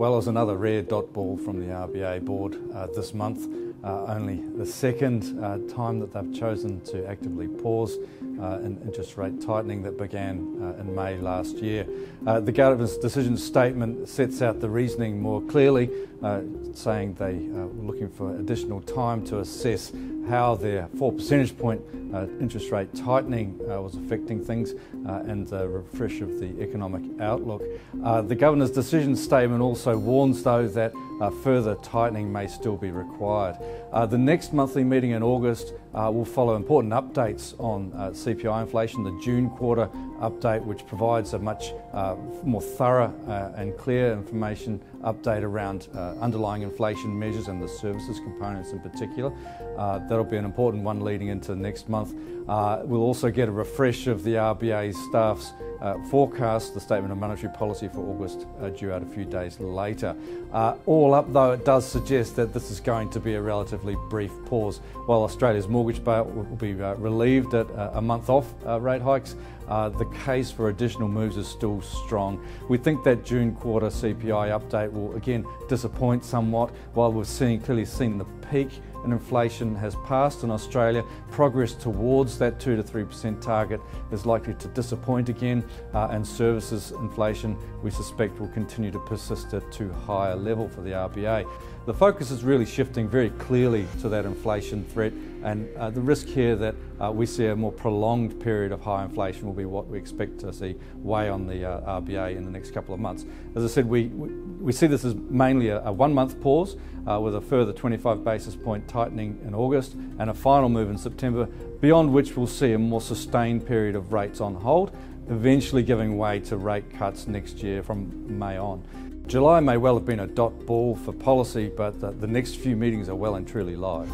well as another rare dot ball from the RBA board uh, this month. Uh, only the second uh, time that they've chosen to actively pause uh, in interest rate tightening that began uh, in May last year. Uh, the government's decision statement sets out the reasoning more clearly, saying they were looking for additional time to assess how their four percentage point uh, interest rate tightening uh, was affecting things uh, and the refresh of the economic outlook. Uh, the Governor's decision statement also warns, though, that uh, further tightening may still be required. Uh, the next monthly meeting in August will follow important updates on CPI inflation, the June quarter update, which provides a much more thorough and clear information update around underlying inflation measures and the services components in particular. that'll be an important one leading into next month. Uh, we'll also get a refresh of the RBA staff's uh, forecast, the statement of monetary policy for August, uh, due out a few days later. Uh, all up, though, it does suggest that this is going to be a relatively brief pause. While Australia's mortgage belt will be uh, relieved at uh, a month off rate hikes, the case for additional moves is still strong. We think that June quarter CPI update will again disappoint somewhat, while seeing clearly seen the peak and inflation has passed in Australia, progress towards that 2 to 3% target is likely to disappoint again, uh, and services inflation we suspect will continue to persist at too high a level for the RBA. The focus is really shifting very clearly to that inflation threat, and uh, the risk here that uh, we see a more prolonged period of high inflation will be what we expect to see weigh on the uh, RBA in the next couple of months. As I said, we, we, see this as mainly a, a one month pause uh, with a further 25 basis point tightening in August and a final move in September, beyond which we'll see a more sustained period of rates on hold, eventually giving way to rate cuts next year from May on. July may well have been a dot ball for policy, but the, the next few meetings are well and truly live.